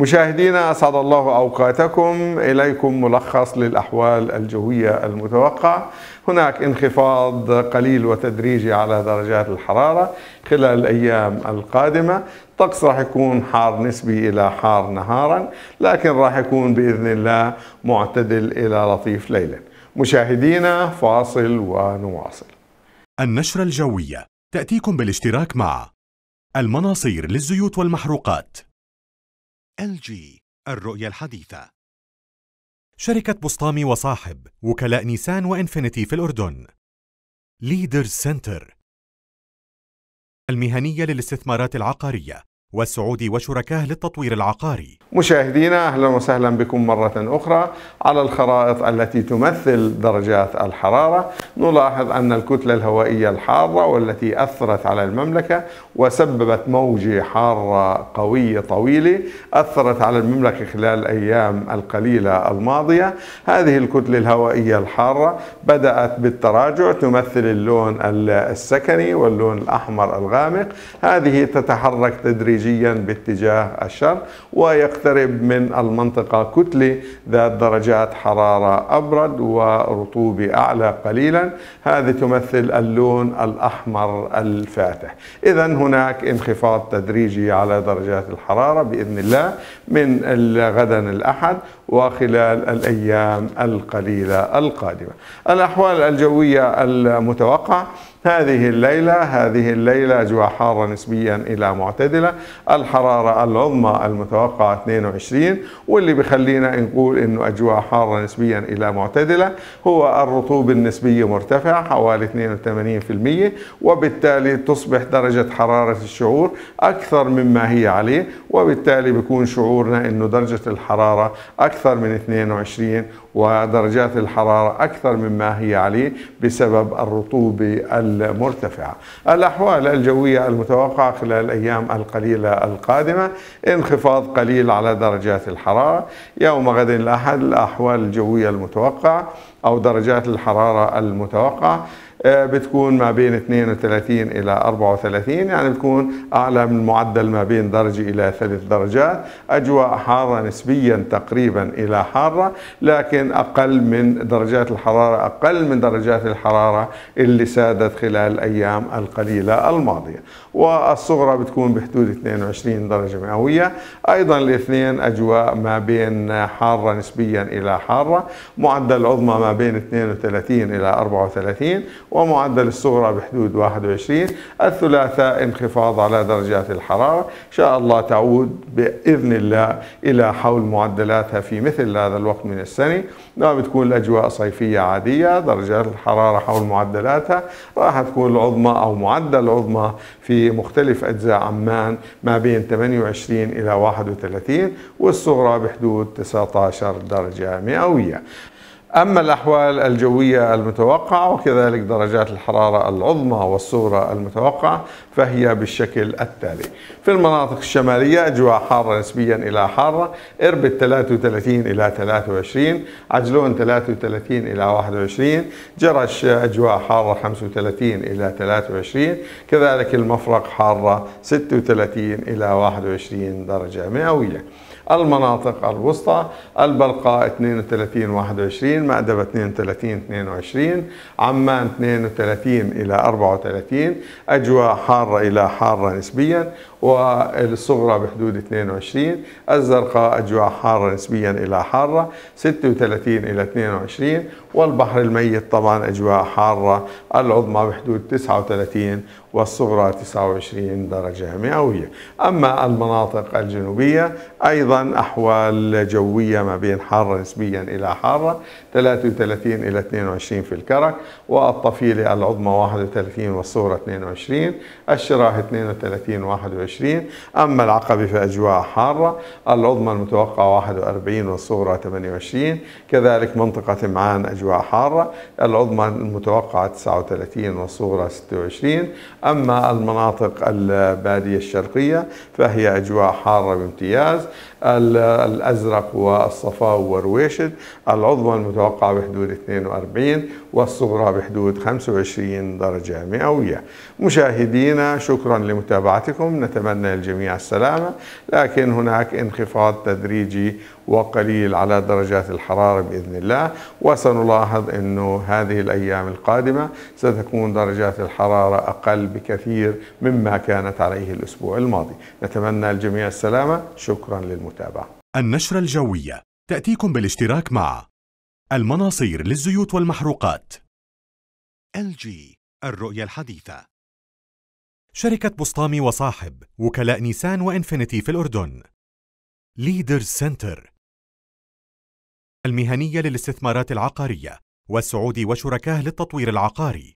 مشاهدينا أسعد الله أوقاتكم. إليكم ملخص للأحوال الجوية المتوقع هناك انخفاض قليل وتدريجي على درجات الحرارة خلال الأيام القادمة. الطقس راح يكون حار نسبي إلى حار نهارا لكن راح يكون بإذن الله معتدل إلى لطيف ليلا. مشاهدينا فاصل ونواصل. النشرة الجوية تأتيكم بالاشتراك مع المناصير للزيوت والمحروقات. LG الرؤية الحديثة. شركة بسطامي وصاحب وكلاء نيسان وإنفينيتي في الأردن. Leaders Center المهنية للاستثمارات العقارية. والسعودي وشركاه للتطوير العقاري. مشاهدينا أهلا وسهلا بكم مرة أخرى على الخرائط التي تمثل درجات الحرارة. نلاحظ أن الكتلة الهوائية الحارة والتي أثرت على المملكة وسببت موجه حارة قوية طويلة أثرت على المملكة خلال الأيام القليلة الماضية. هذه الكتلة الهوائية الحارة بدأت بالتراجع تمثل اللون السكني واللون الأحمر الغامق. هذه تتحرك تدريجيا تدريجيا باتجاه الشرق ويقترب من المنطقة كتلة ذات درجات حرارة أبرد ورطوبة أعلى قليلا. هذه تمثل اللون الأحمر الفاتح. إذا هناك انخفاض تدريجي على درجات الحرارة بإذن الله من غدا الأحد وخلال الأيام القليلة القادمة. الأحوال الجوية المتوقعة هذه الليلة هذه الليلة أجواء حارة نسبيا إلى معتدلة. الحرارة العظمى المتوقعة 22 واللي بخلينا نقول إنه أجواء حارة نسبيا إلى معتدلة. هو الرطوبة النسبية مرتفعة حوالي 82% وبالتالي تصبح درجة حرارة الشعور أكثر مما هي عليه وبالتالي بيكون شعورنا إنه درجة الحرارة أكثر من 22 ودرجات الحرارة أكثر مما هي عليه بسبب الرطوبة المرتفعة. الأحوال الجوية المتوقعة خلال الأيام القليلة القادمة. انخفاض قليل على درجات الحرارة. يوم غد الأحد الأحوال الجوية المتوقعة أو درجات الحرارة المتوقعة. بتكون ما بين 32 إلى 34 يعني بتكون أعلى من معدل ما بين درجة إلى ثلاث درجات. أجواء حارة نسبيا تقريبا إلى حارة لكن أقل من درجات الحرارة أقل من درجات الحرارة اللي سادت خلال الأيام القليلة الماضية. والصغرى بتكون بحدود 22 درجة مئوية. أيضا الاثنين أجواء ما بين حارة نسبيا إلى حارة. معدل العظمى ما بين 32 إلى 34 ومعدل الصغرى بحدود 21 الثلاثاء انخفاض على درجات الحرارة. إن شاء الله تعود بإذن الله إلى حول معدلاتها في مثل هذا الوقت من السنة. ما بتكون الأجواء صيفية عادية درجات الحرارة حول معدلاتها راح تكون العظمى أو معدل العظمى في مختلف أجزاء عمان ما بين 28 إلى 31 والصغرى بحدود 19 درجة مئوية. أما الأحوال الجوية المتوقعة وكذلك درجات الحرارة العظمى والصغرى المتوقعة فهي بالشكل التالي. في المناطق الشمالية أجواء حارة نسبيا إلى حارة إربد 33 إلى 23 عجلون 33 إلى 21 جرش أجواء حارة 35 إلى 23 كذلك المفرق حارة 36 إلى 21 درجة مئوية. المناطق الوسطى البلقاء 32 21 مأدبة 32 22 عمان 32 إلى 34 أجواء حارة إلى حارة نسبيا والصغرى بحدود 22 الزرقاء أجواء حارة نسبيا إلى حارة 36 إلى 22 والبحر الميت طبعا أجواء حارة العظمى بحدود 39 والصغرى 29 درجة مئوية. أما المناطق الجنوبية أيضا أحوال جوية ما بين حارة نسبيا إلى حارة 33 إلى 22 في الكرك والطفيلة العظمى 31 والصغرى 22 الشراح 32 21 أما العقبة في أجواء حارة. العظمى المتوقعة 41 والصغرى 28 كذلك منطقة معان أجواء حارة. العظمى المتوقعة 39 والصغرى 26 أما المناطق البادية الشرقية فهي أجواء حارة بامتياز. الأزرق والصفاء ورويشد العظمى المتوقعة بحدود 42 والصغرى بحدود 25 درجة مئوية. مشاهدينا شكرا لمتابعتكم. نتمنى نتمنى للجميع السلامة لكن هناك انخفاض تدريجي وقليل على درجات الحرارة بإذن الله. وسنلاحظ أنه هذه الأيام القادمة ستكون درجات الحرارة أقل بكثير مما كانت عليه الأسبوع الماضي. نتمنى الجميع السلامة. شكرا للمتابعة. النشرة الجوية. تأتيكم بالاشتراك مع المناصير للزيوت والمحروقات. LG الرؤية الحديثة. شركة بسطامي وصاحب وكلاء نيسان وإنفينيتي في الأردن. Leaders Center المهنية للاستثمارات العقارية والسعودي وشركاه للتطوير العقاري.